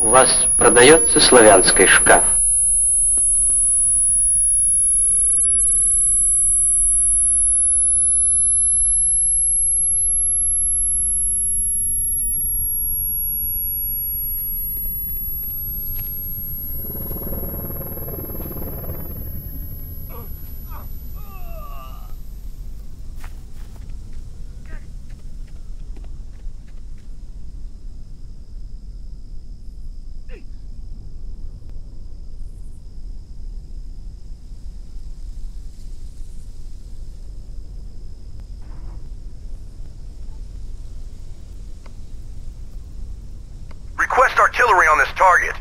У вас продается славянский шкаф? Target.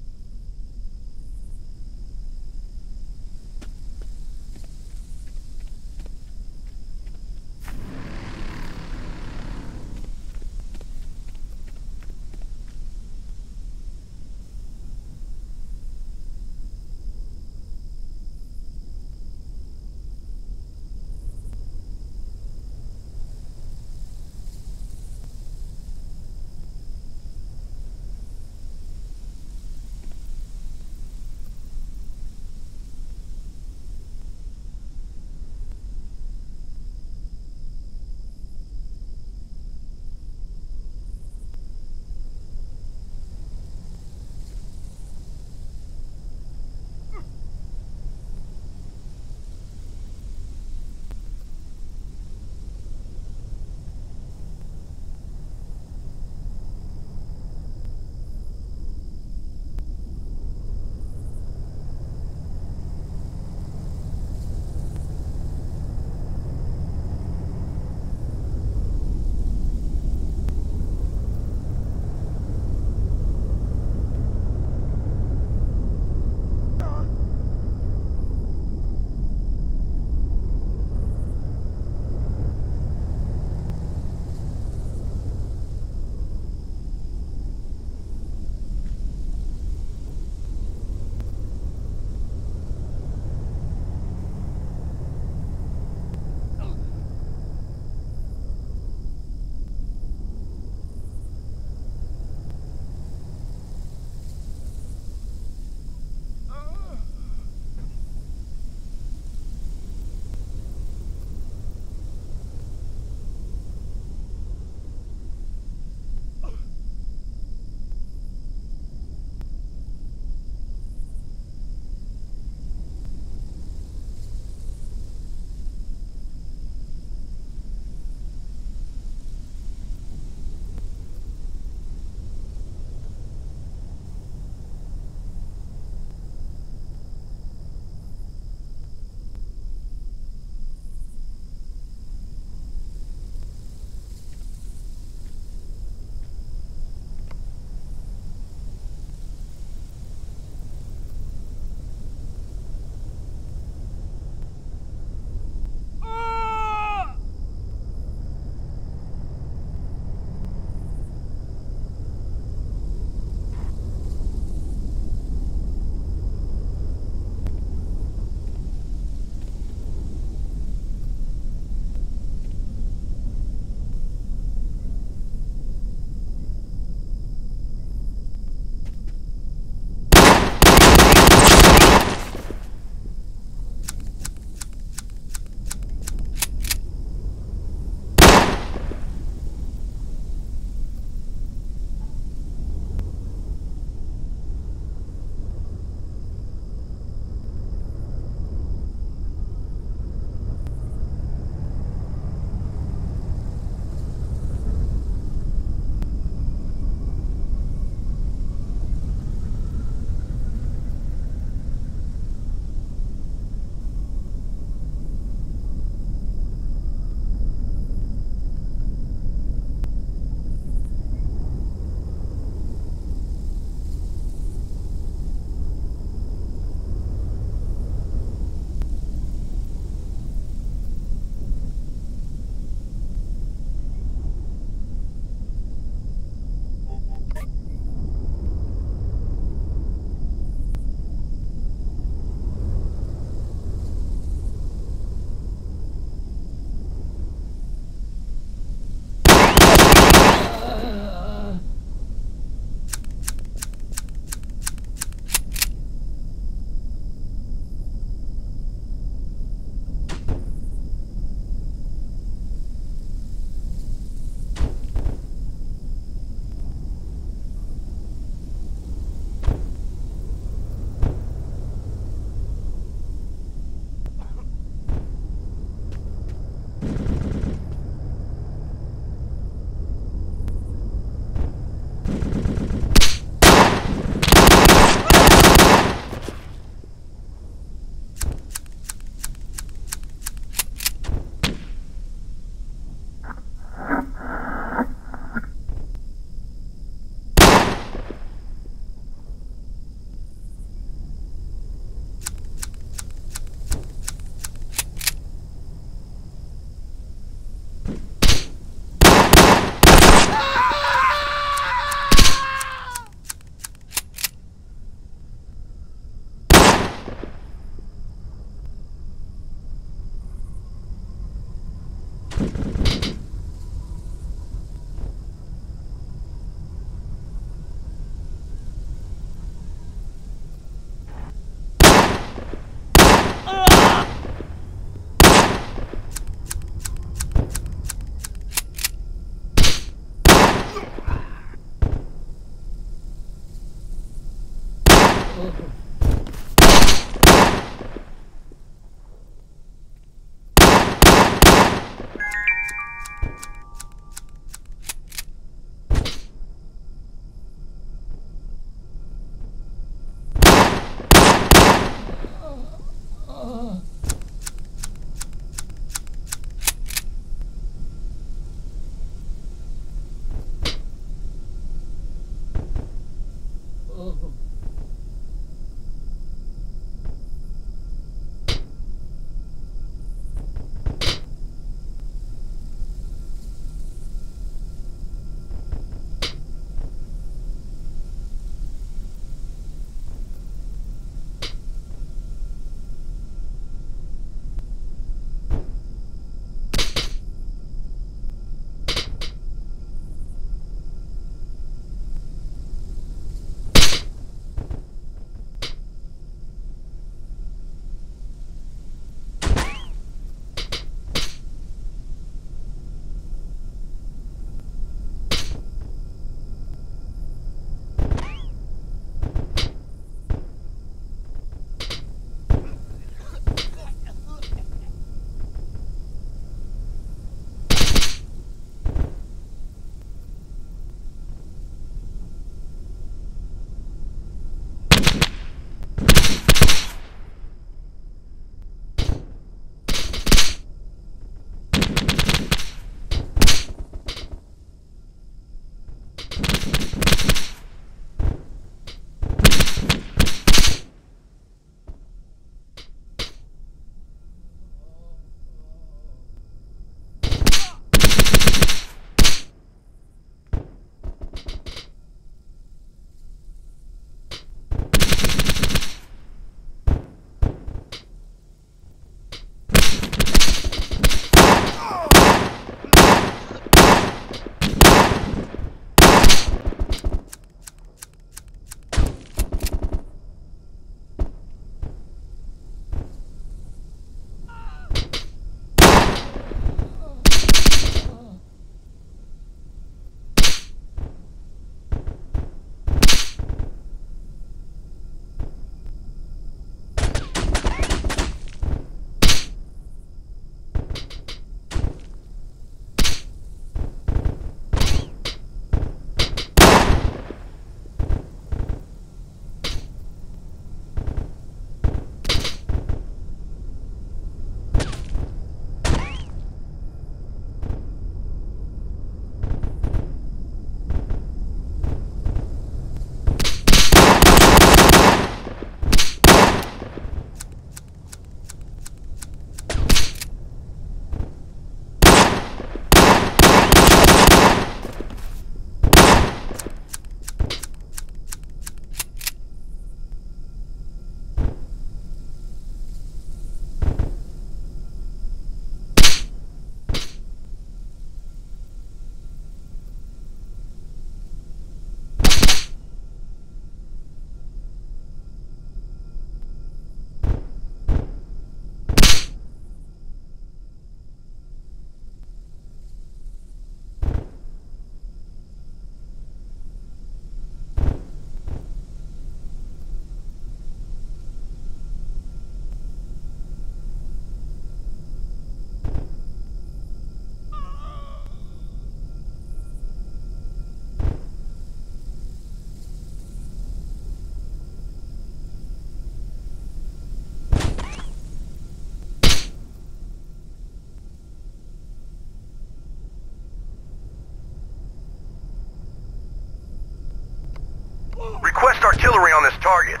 Request artillery on this target.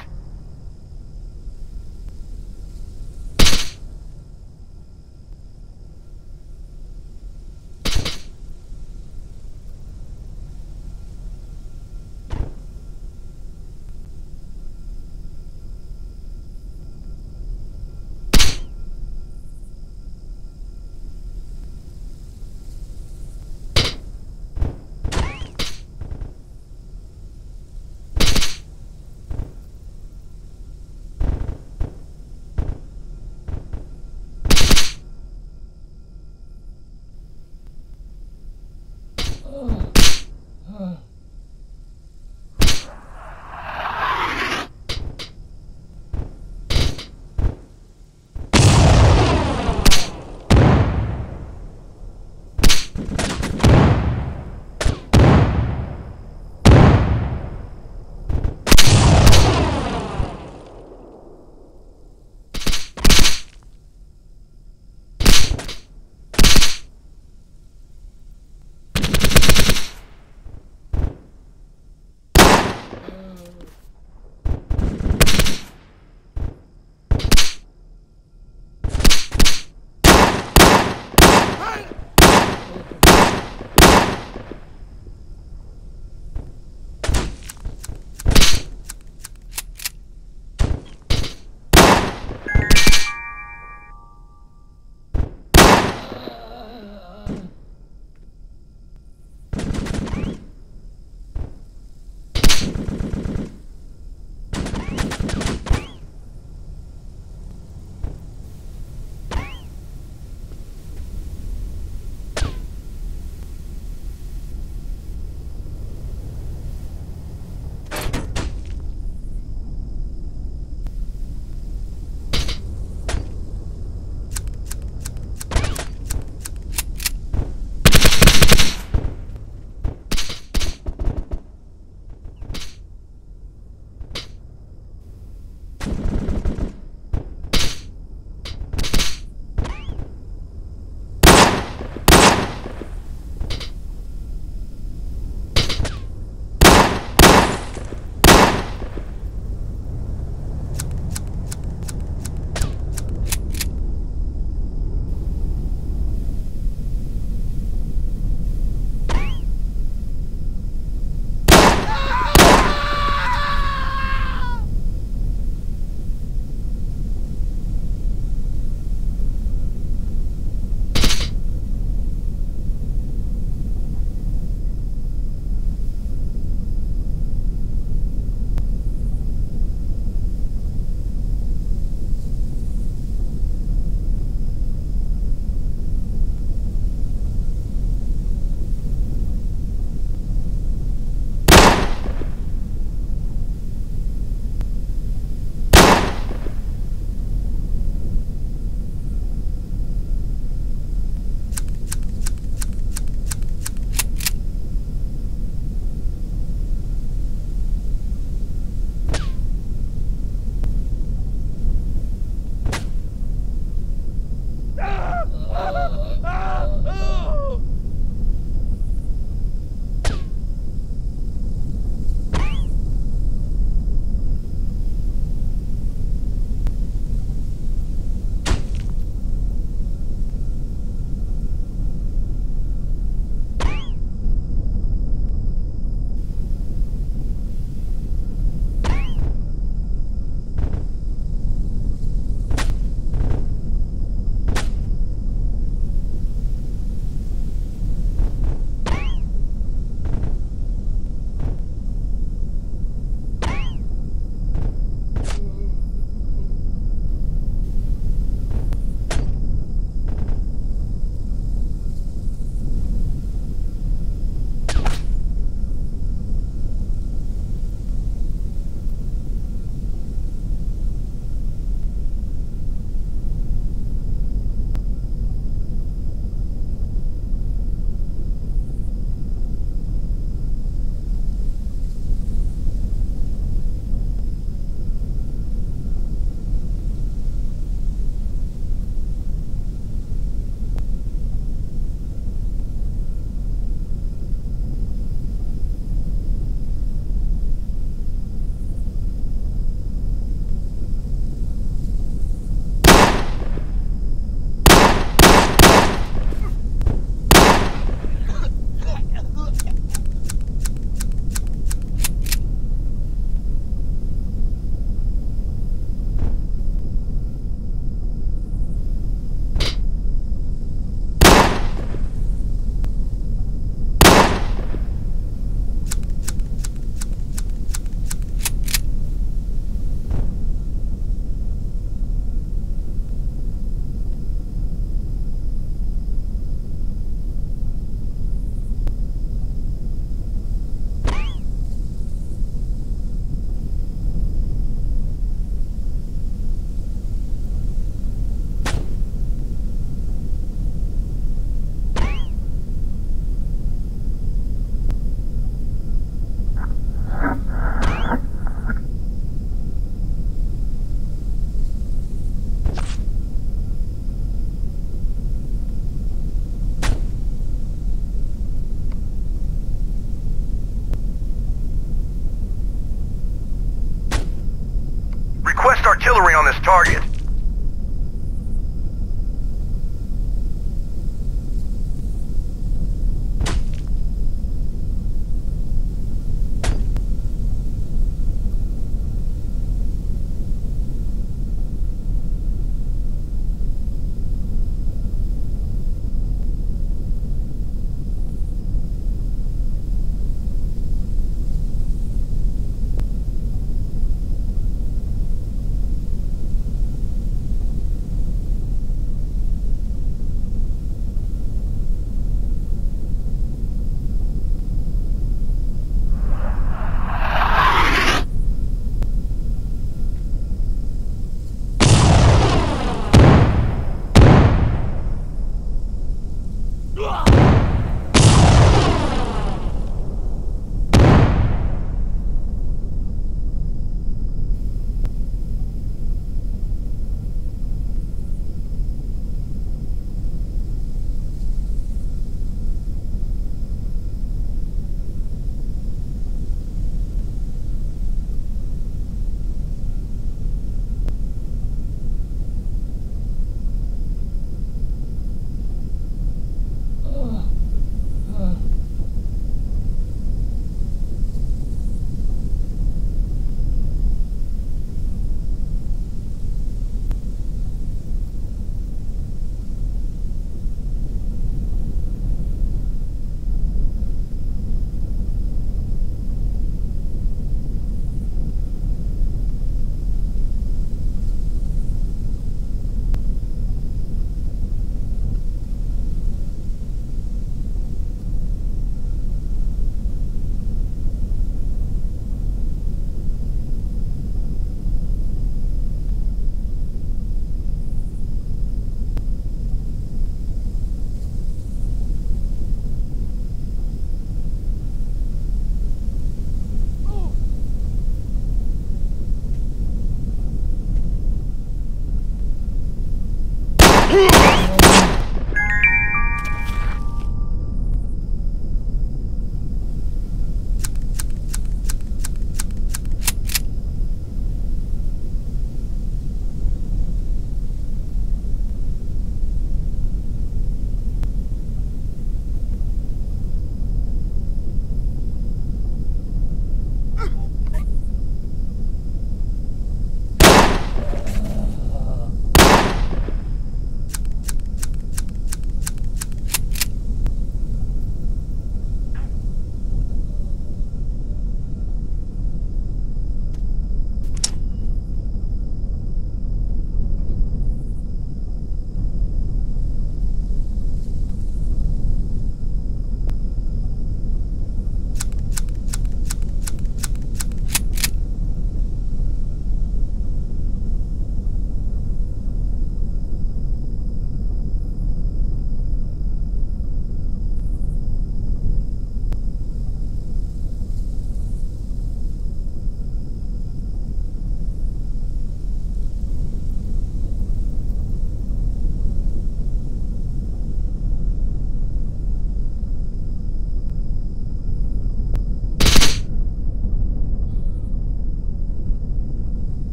Oh.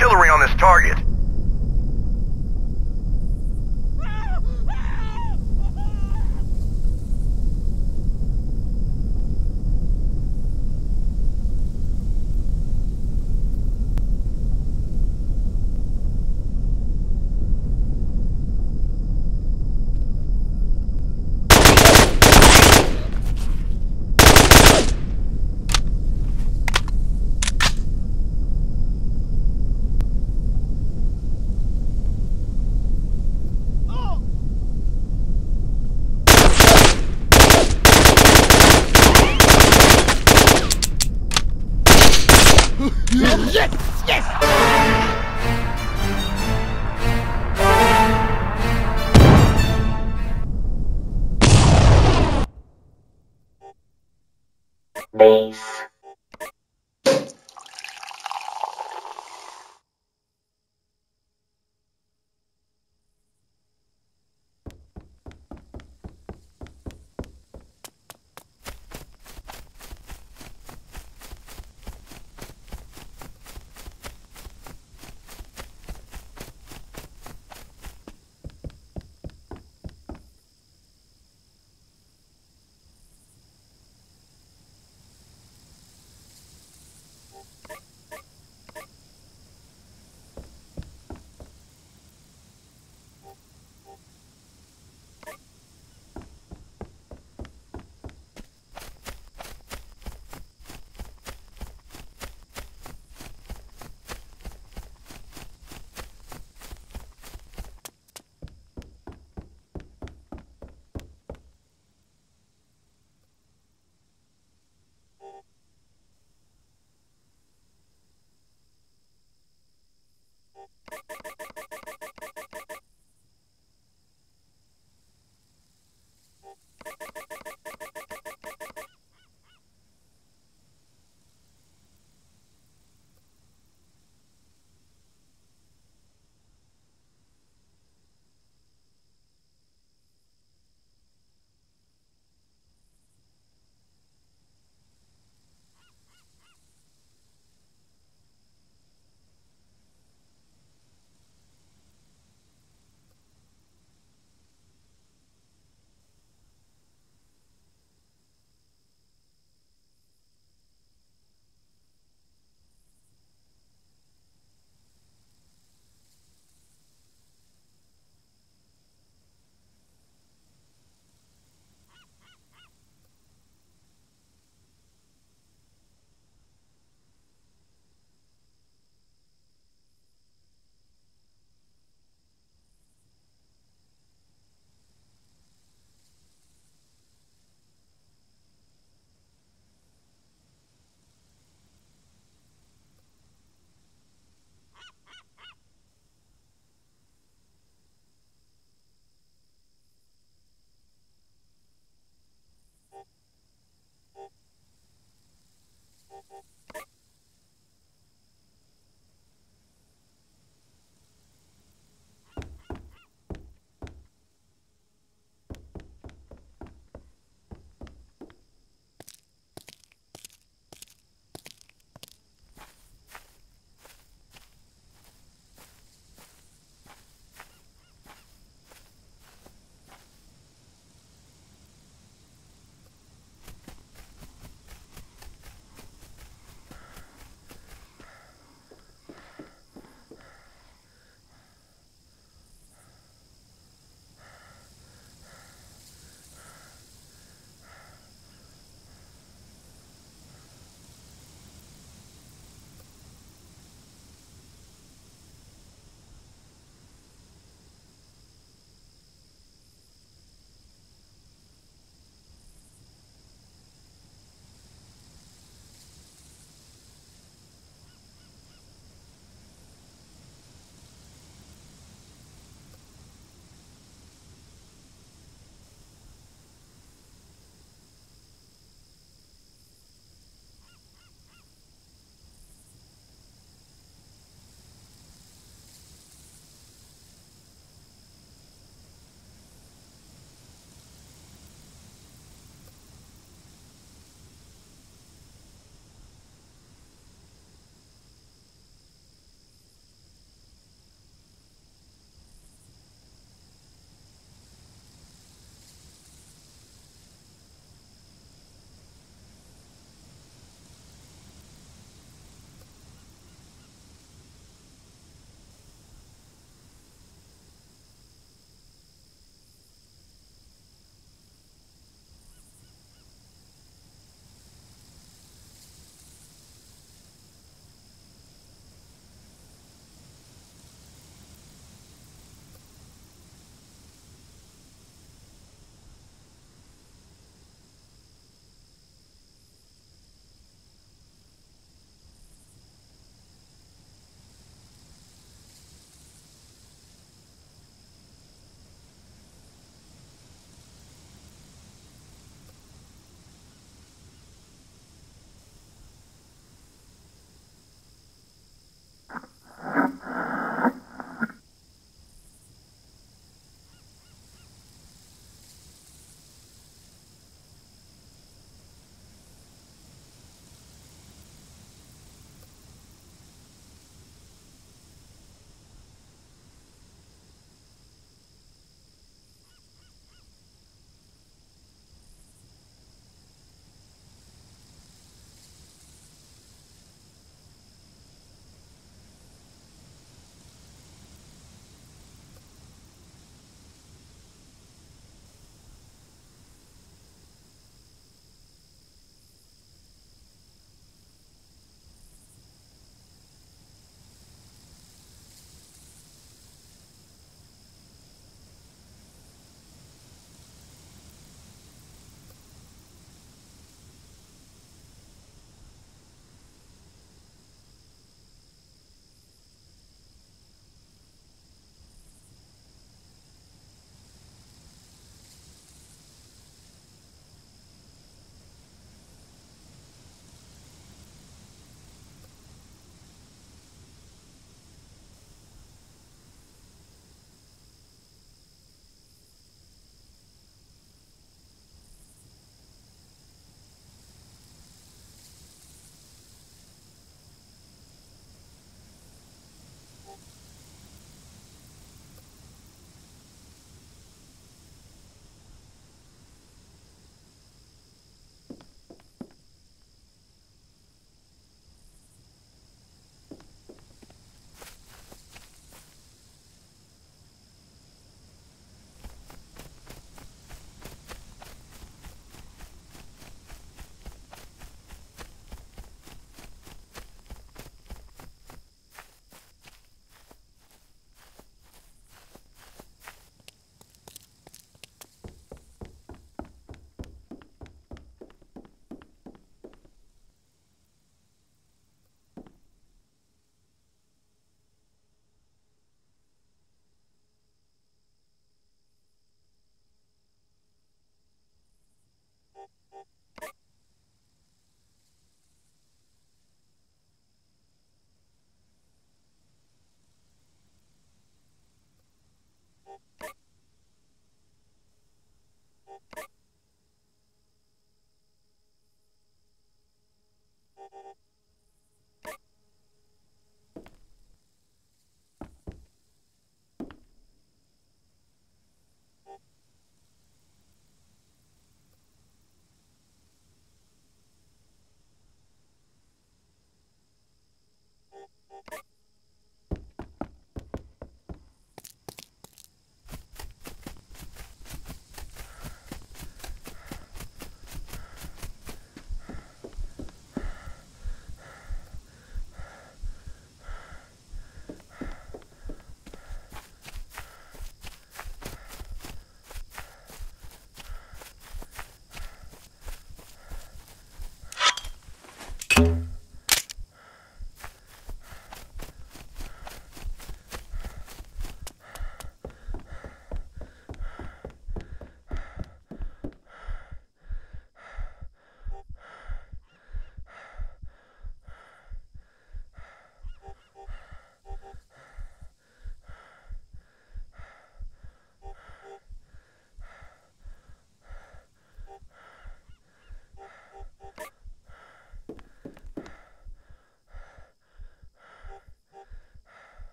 Artillery on this target.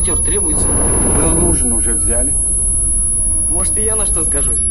Вам билетер требуется? Был нужен, уже взяли. Может, и я на что сгожусь?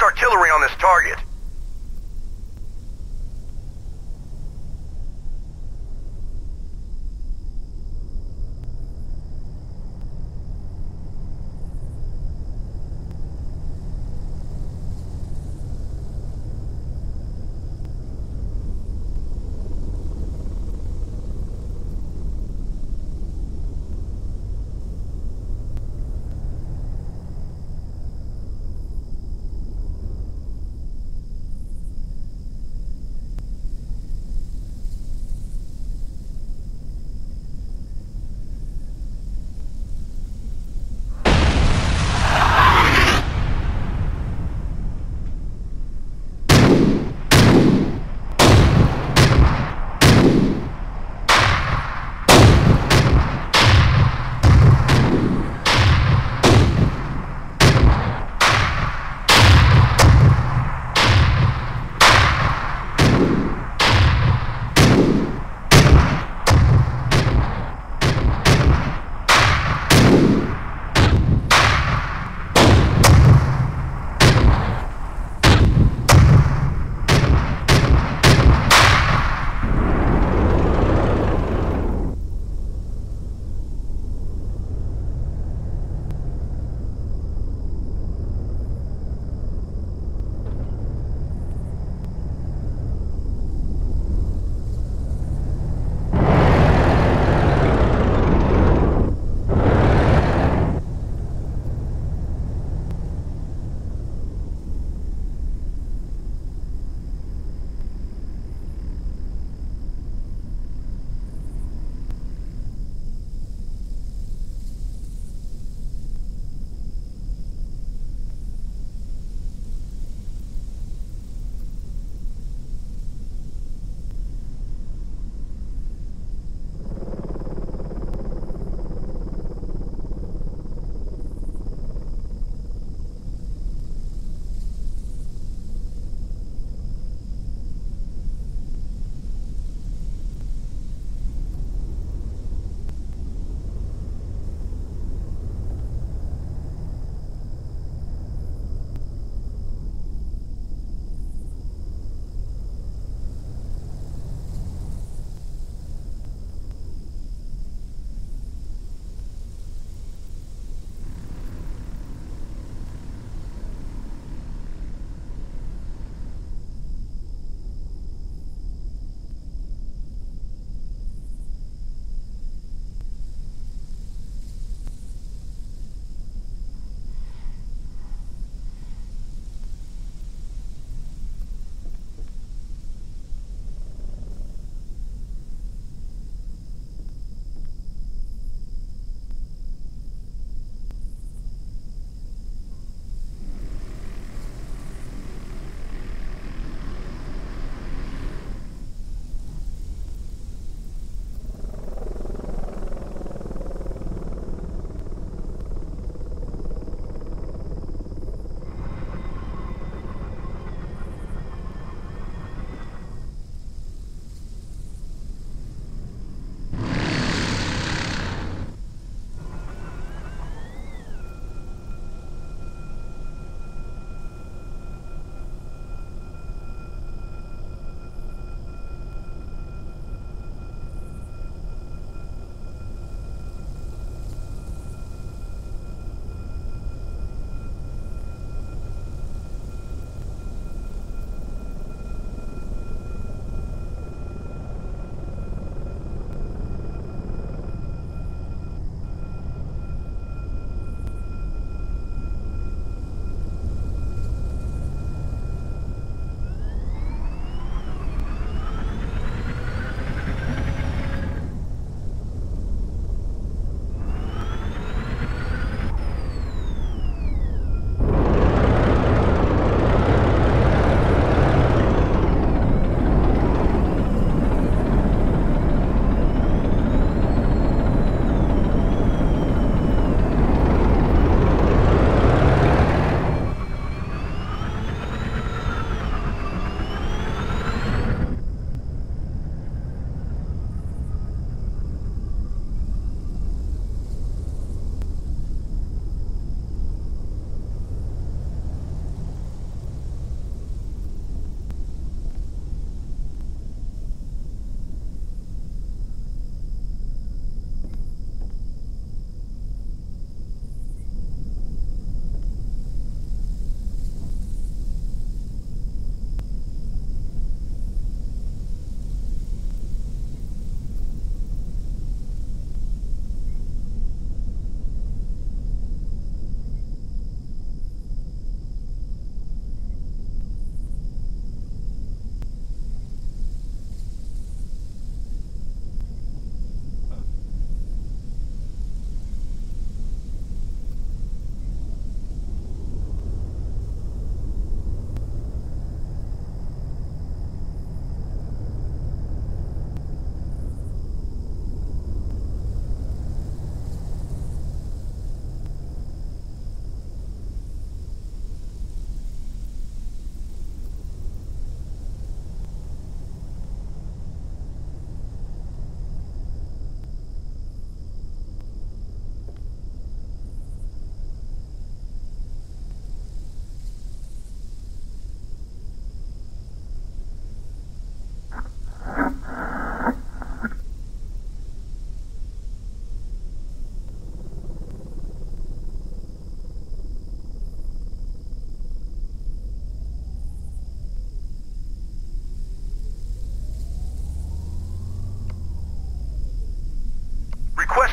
Artillery on this target.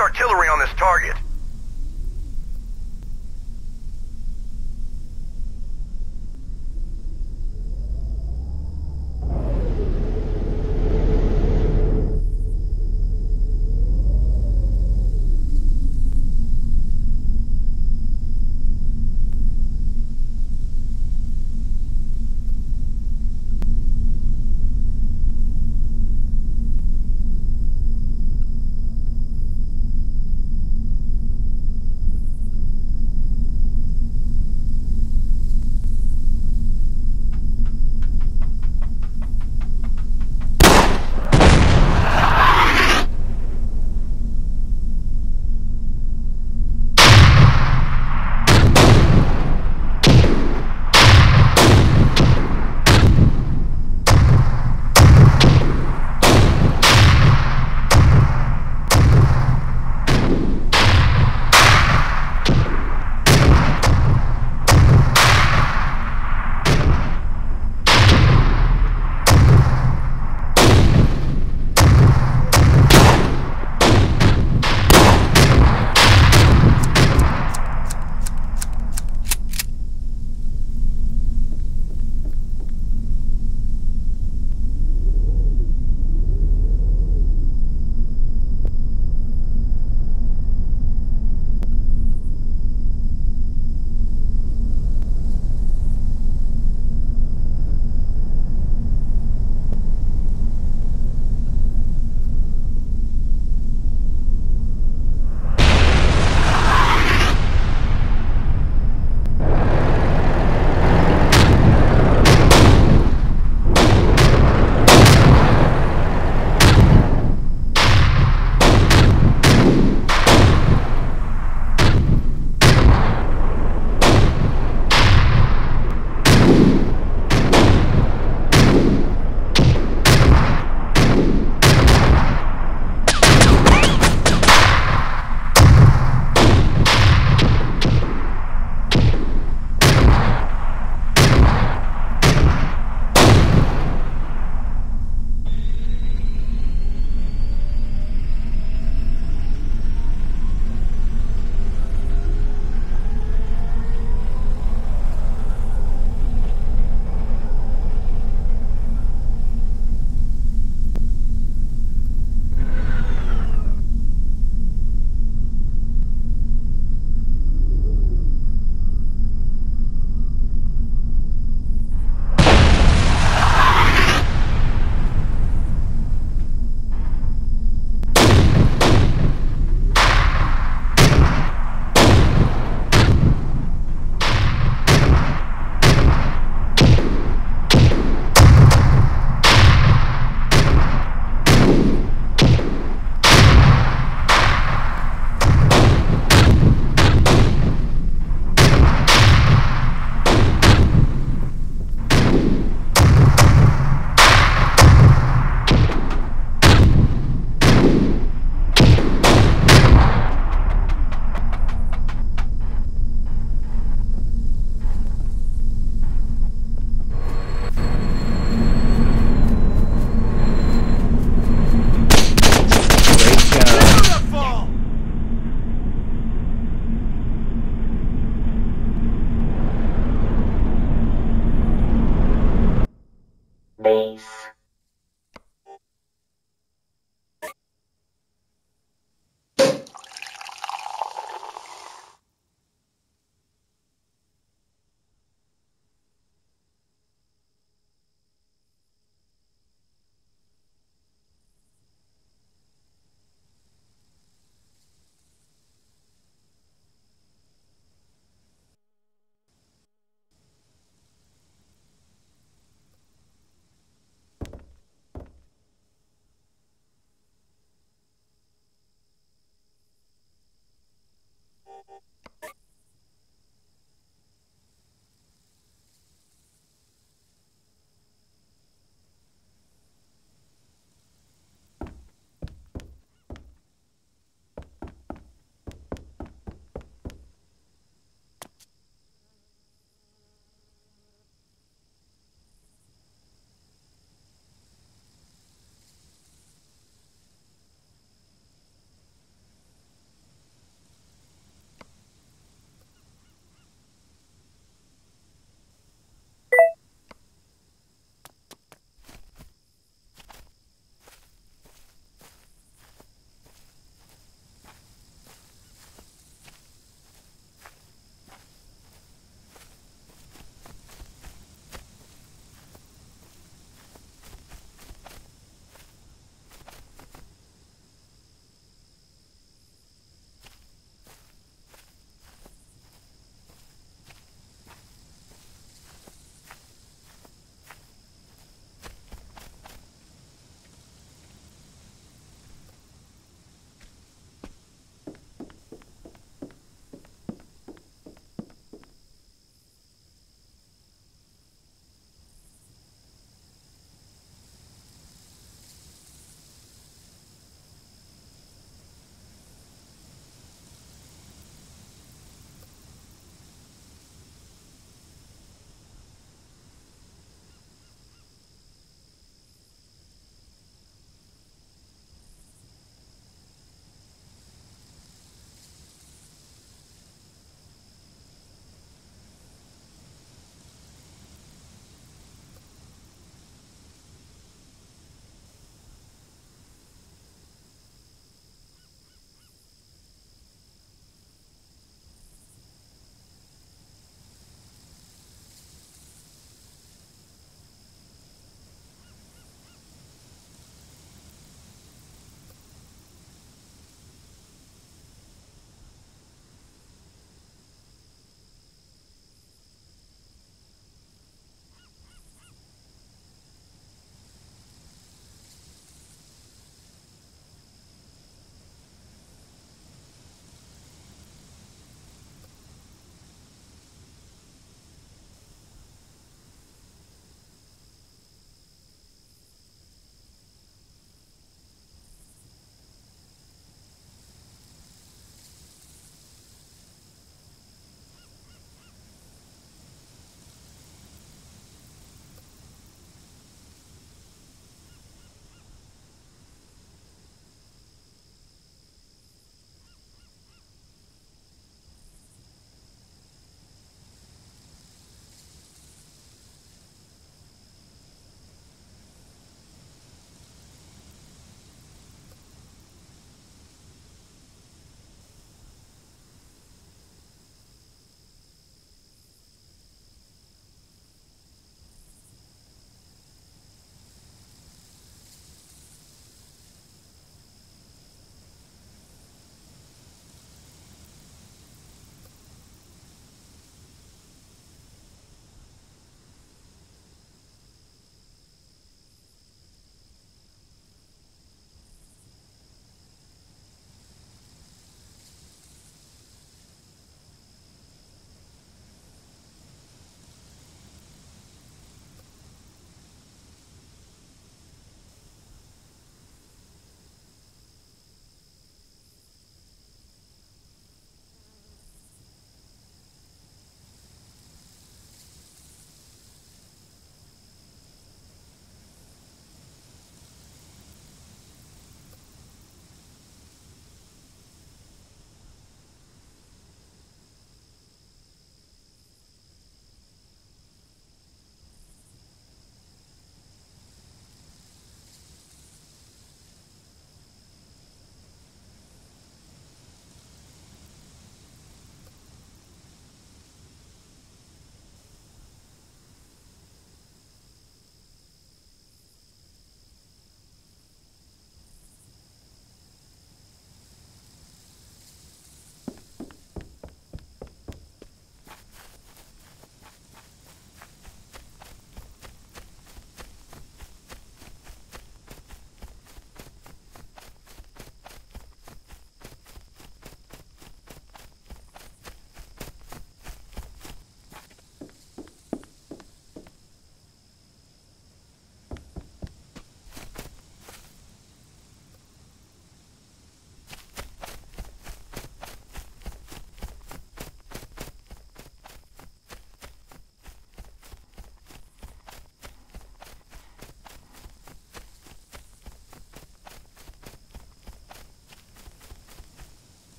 Artillery on this target.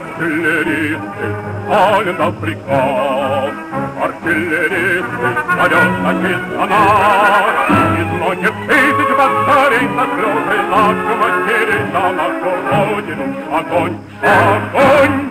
Артиллеристы палят на приказ, Артиллеристы зовет на тишина. Из многих тысяч батарей со слезы наши матерей За нашу родину огонь, огонь!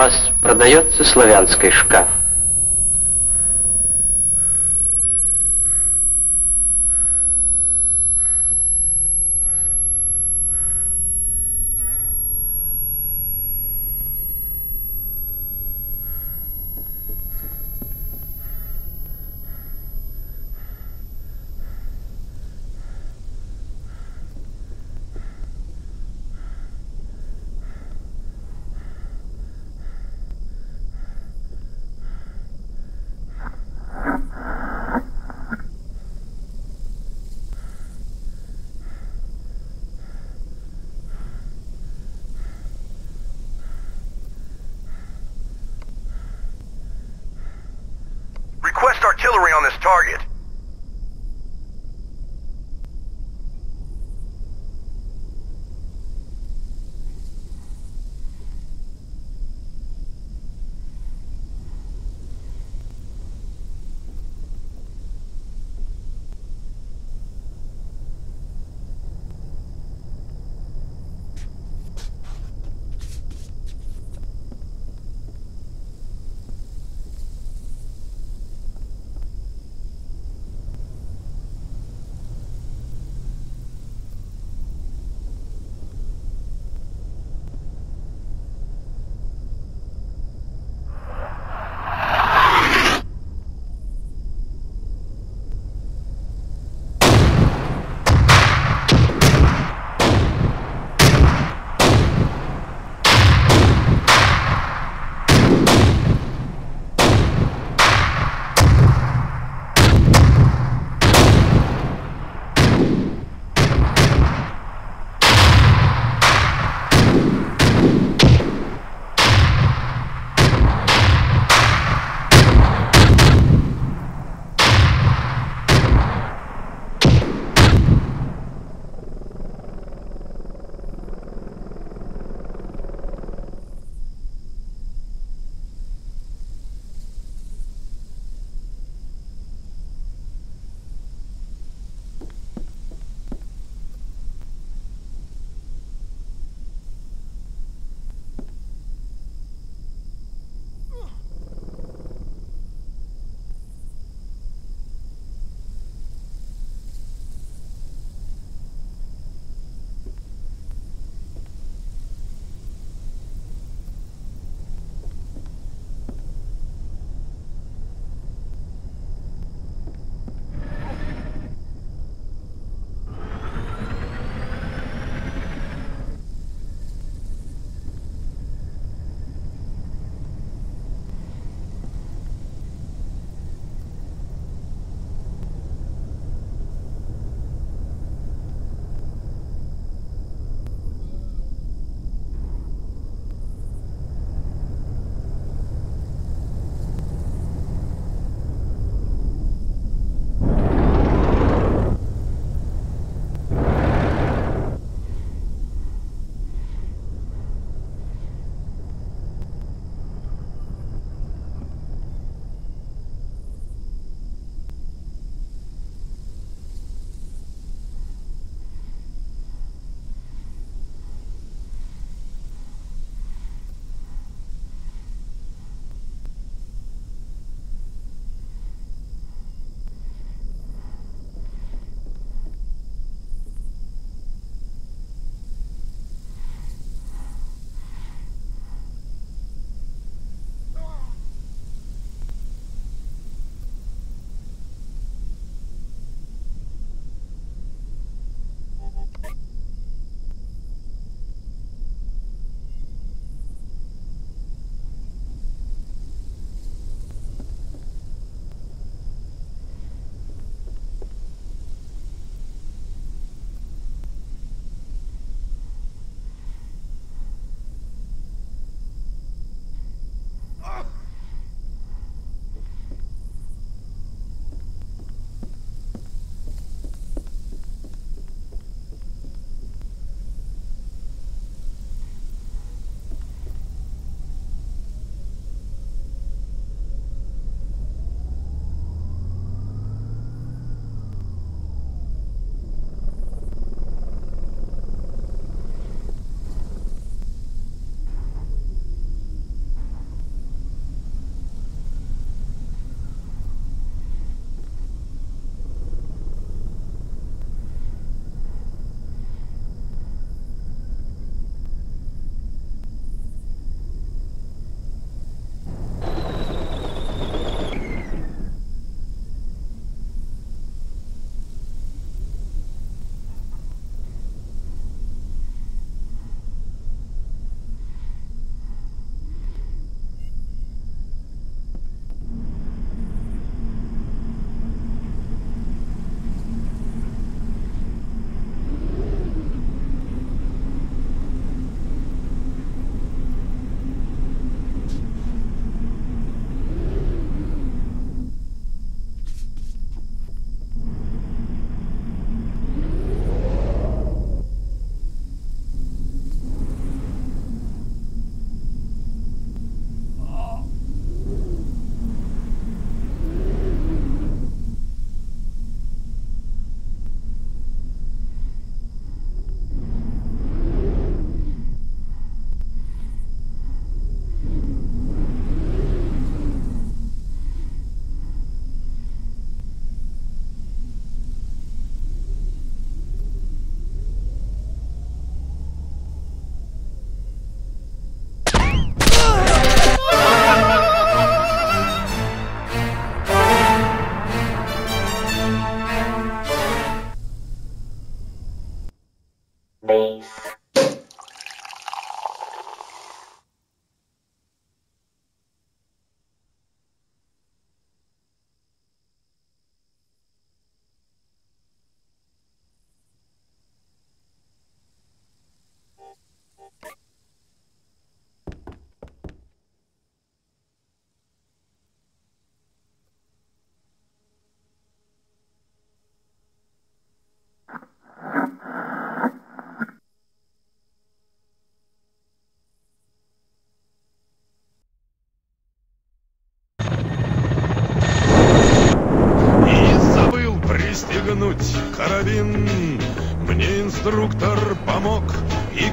Вас продается славянский шкаф? Request artillery on this target.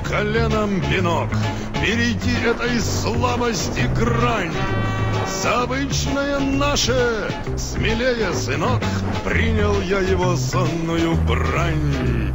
Коленом пинок Перейти этой слабости грань. За обычное наше смелее, сынок Принял я его сонную брань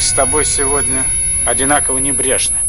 С тобой сегодня одинаково небрежны.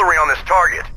Artillery on this target.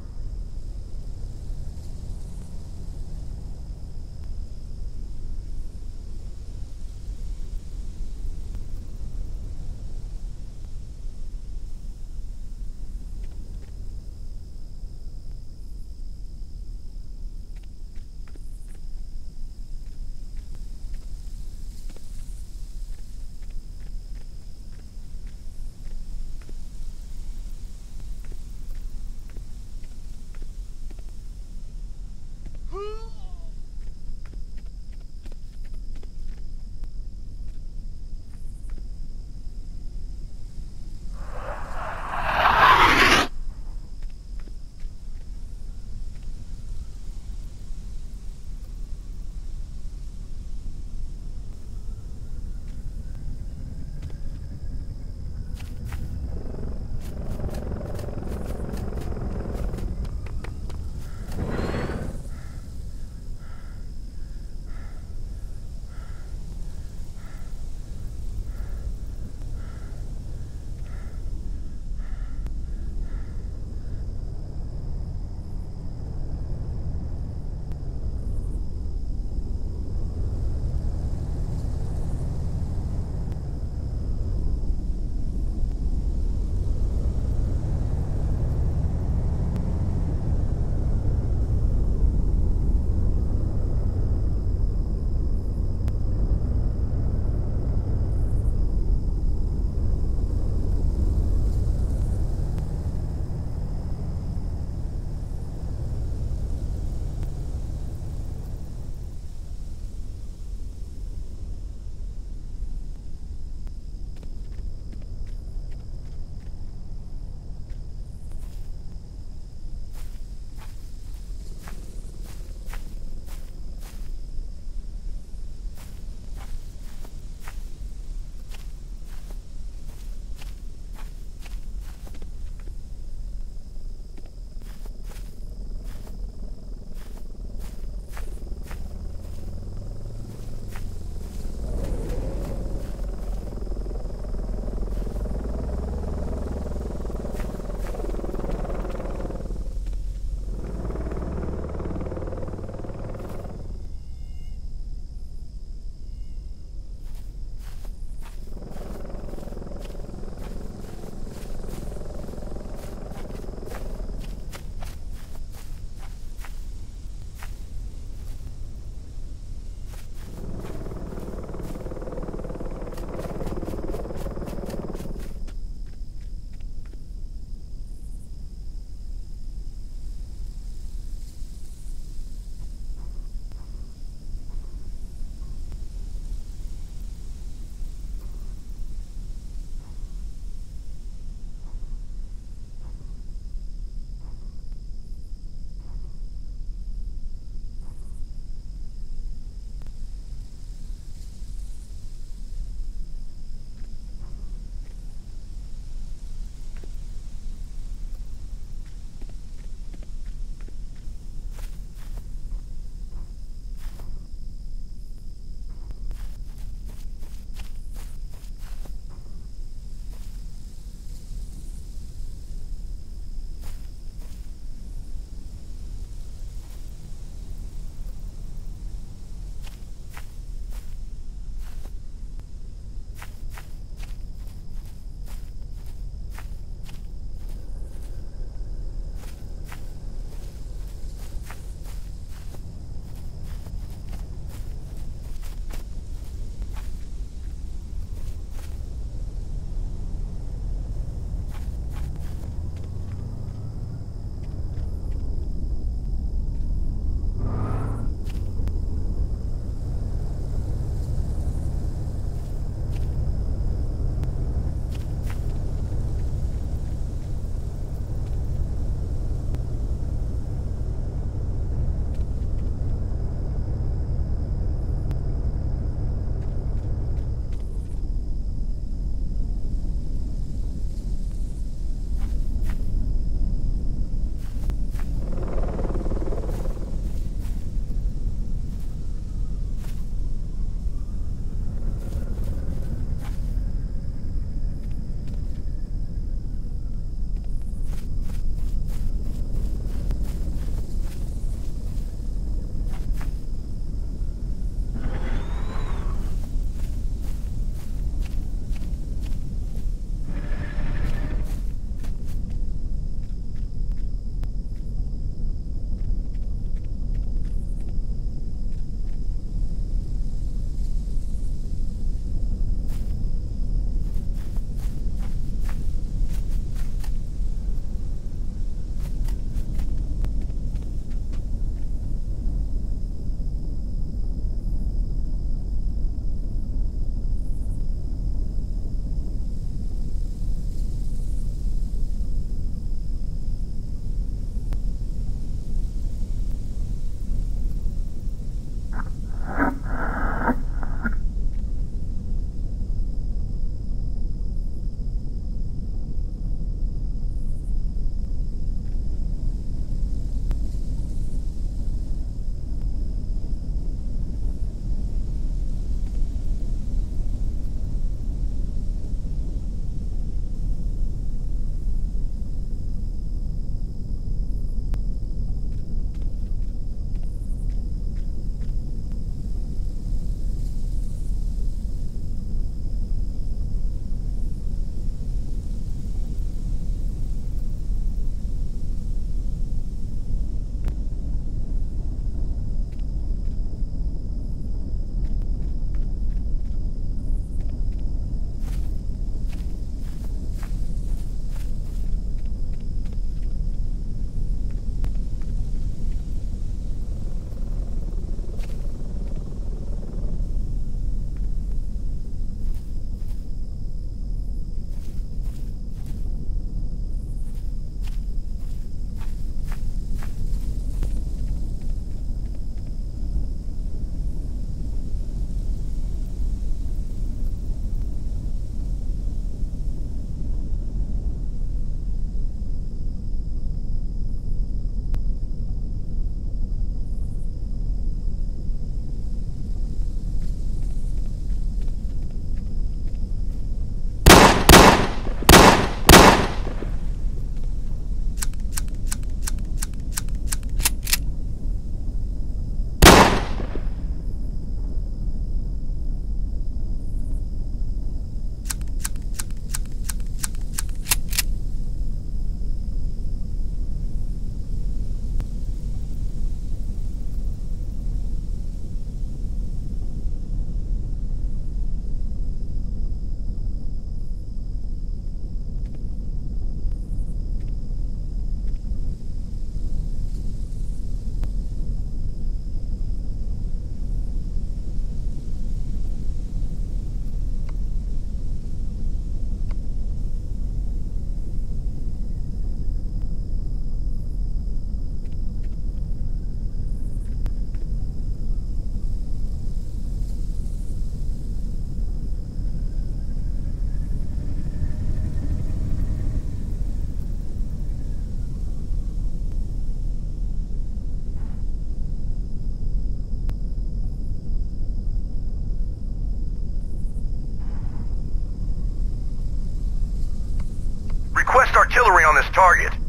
Artillery on this target.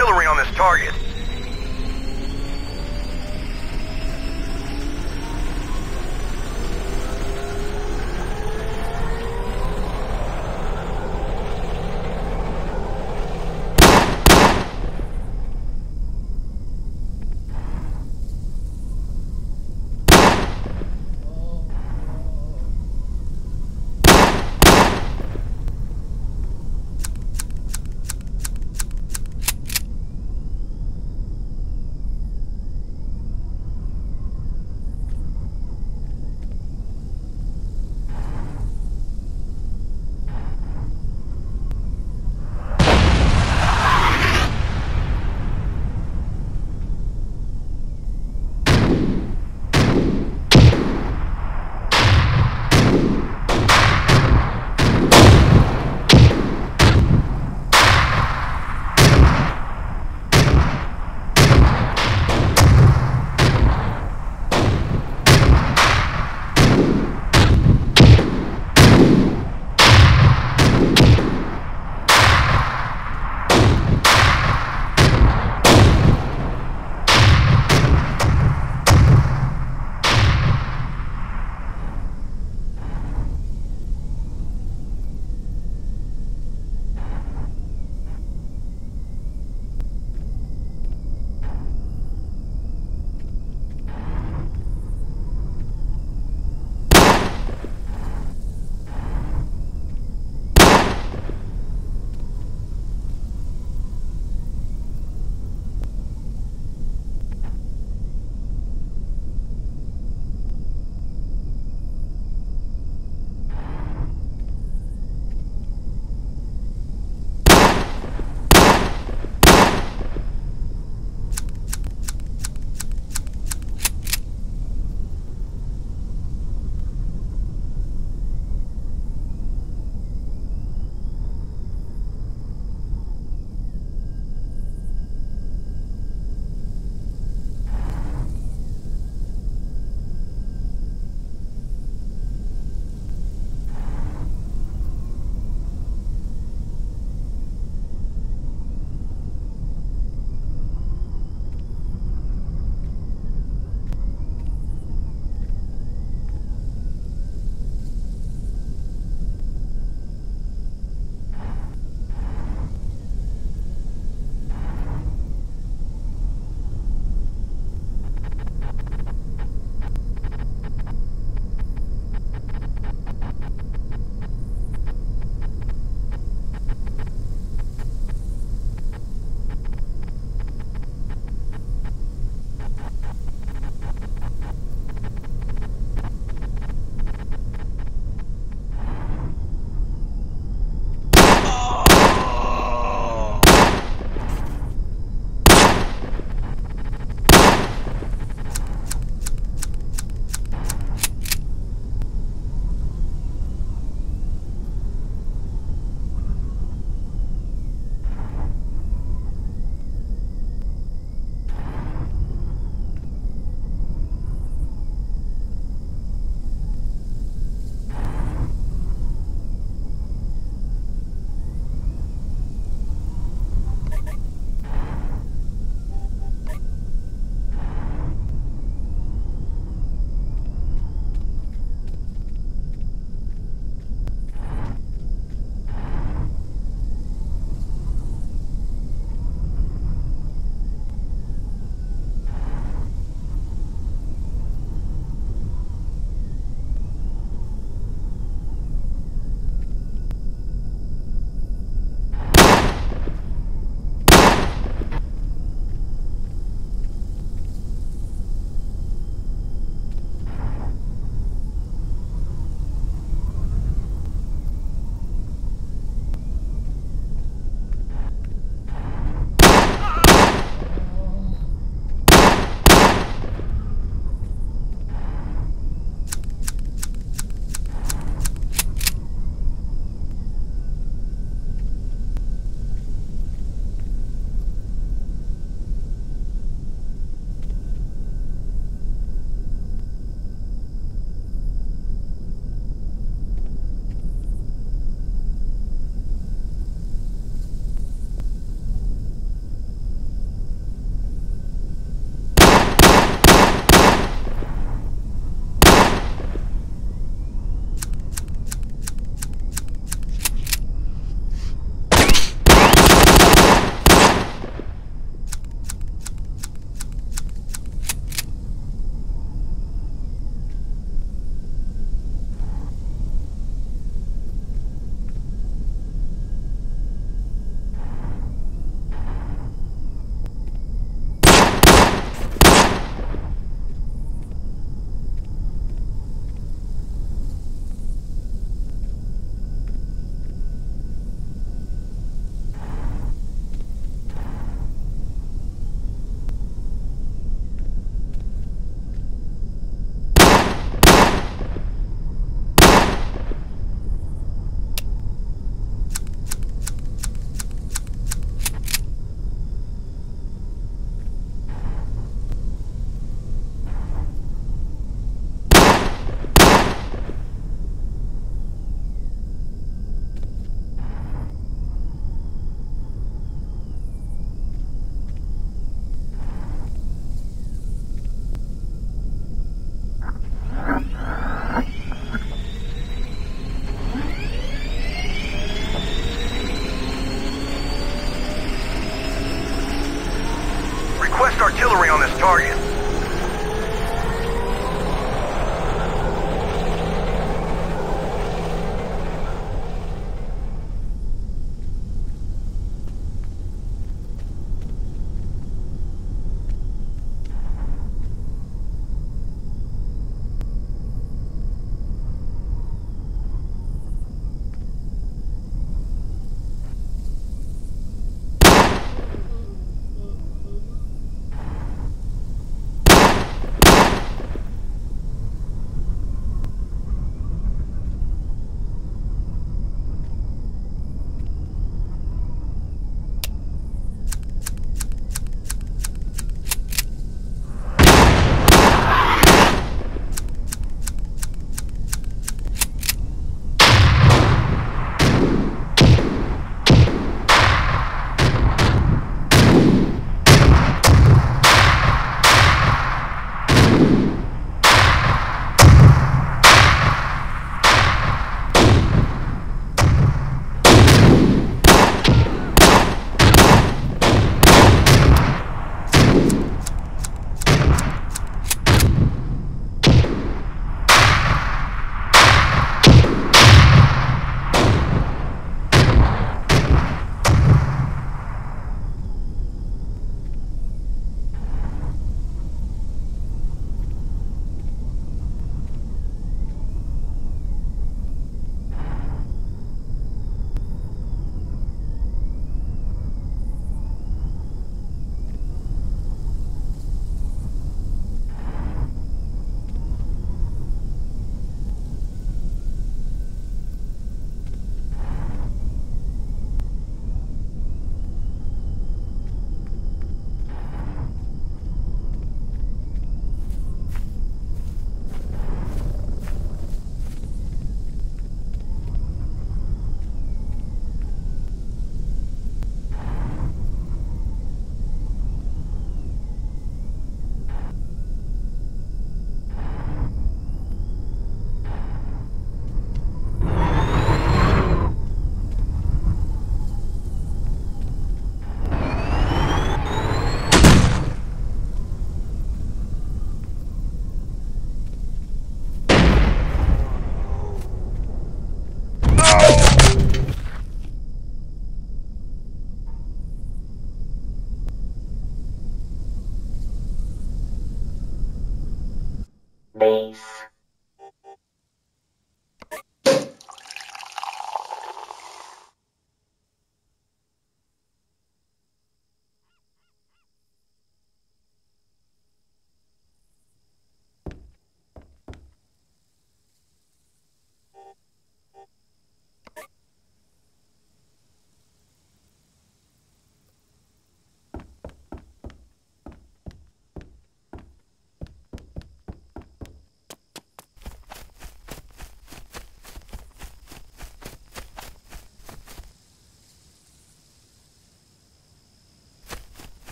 Artillery on this target.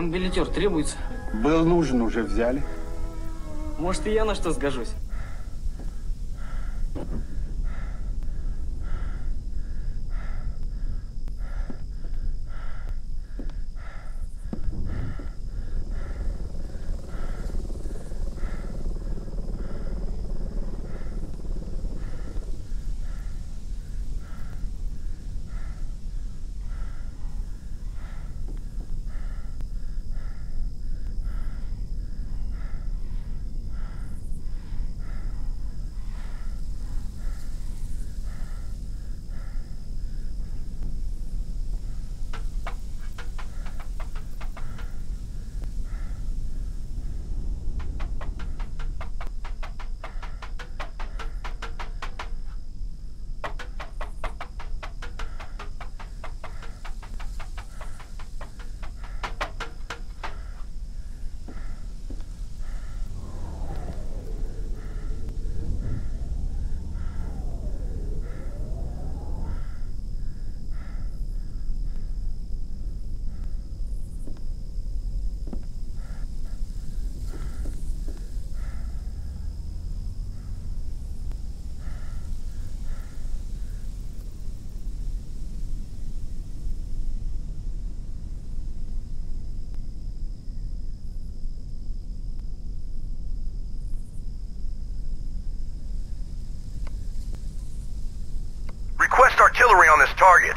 Вам билетер требуется? Был нужен, уже взяли. Может, и я на что сгожусь? Artillery on this target.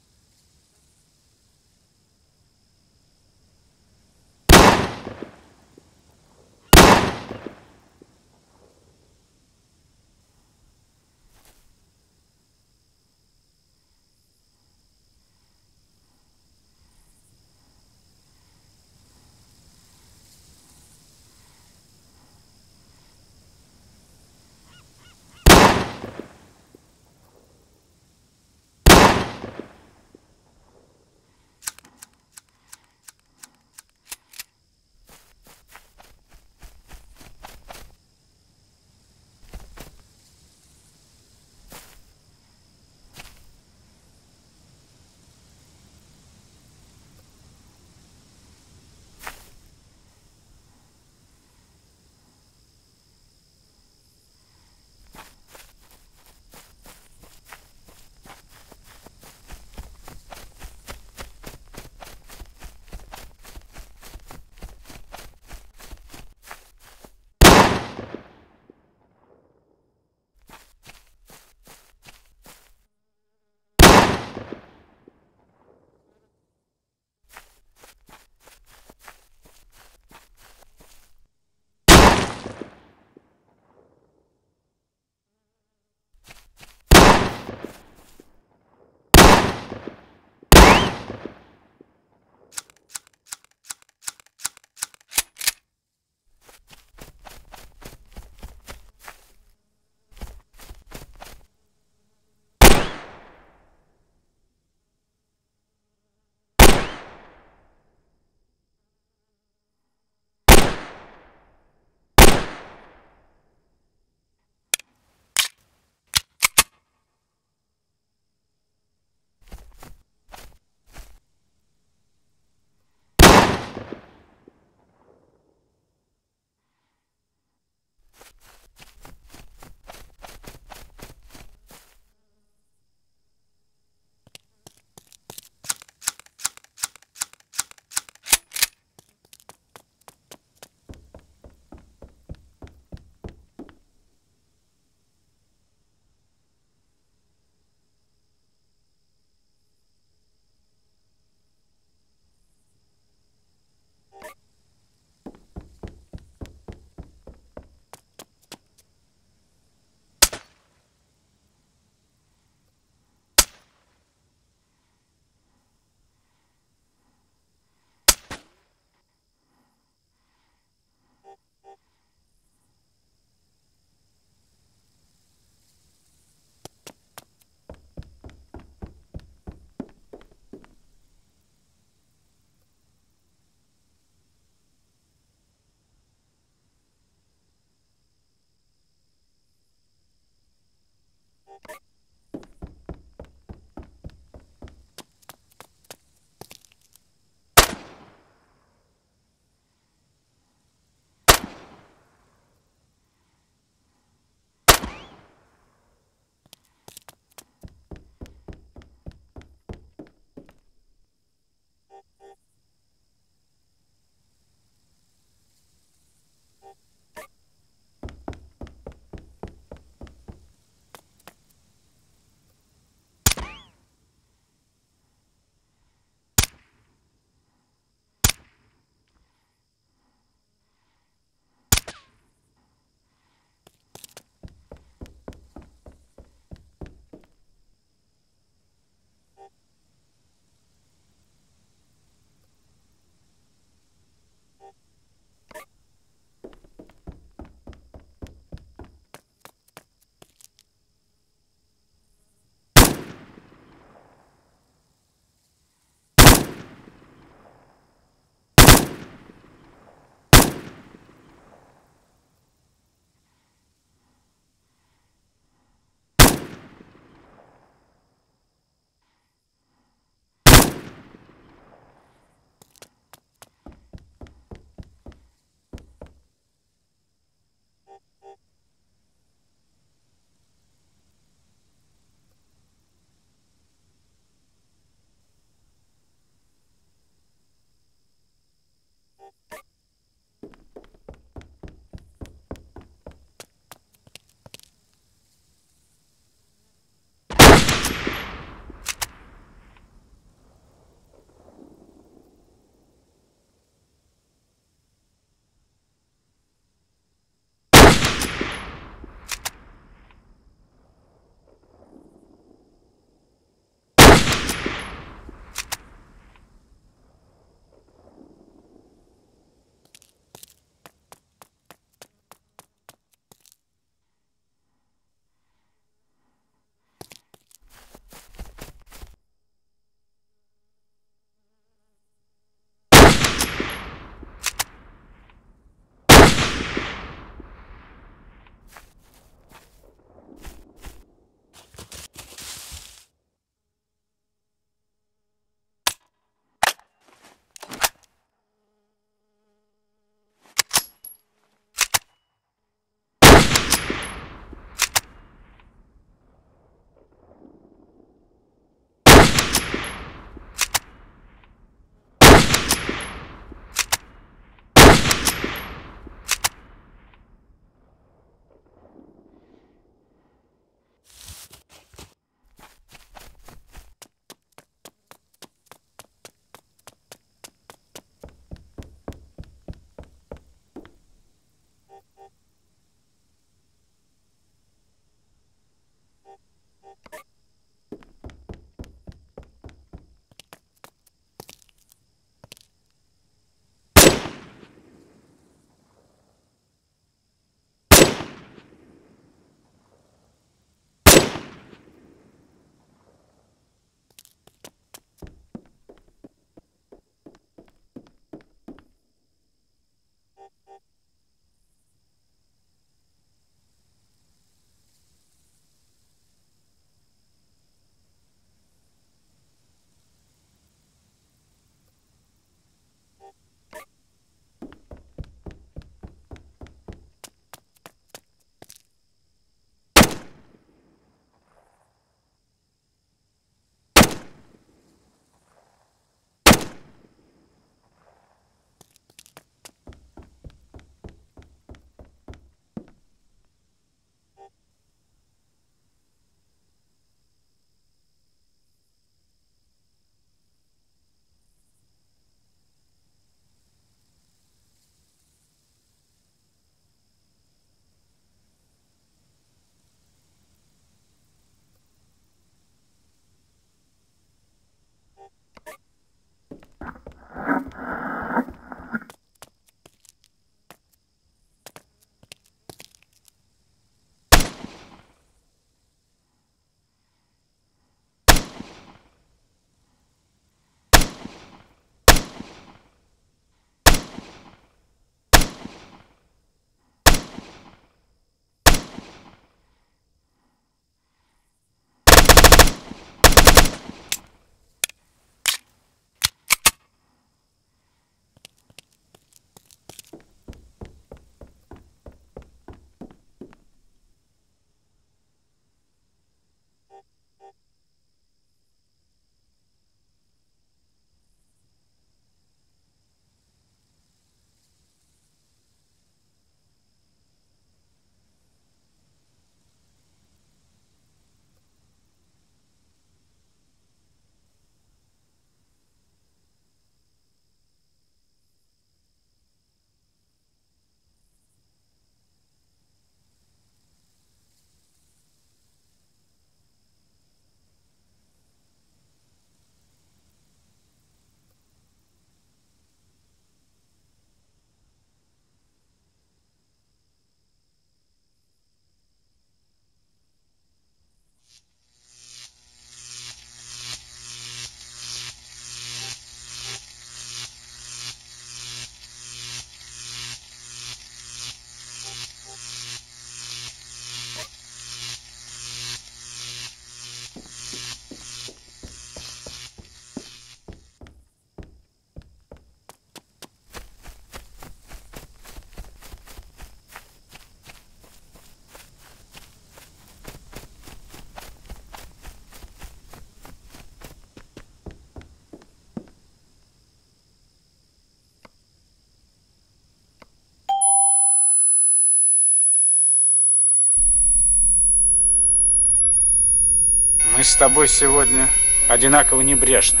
С тобой сегодня одинаково небрежны.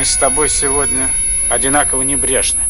Мы с тобой сегодня одинаково небрежны.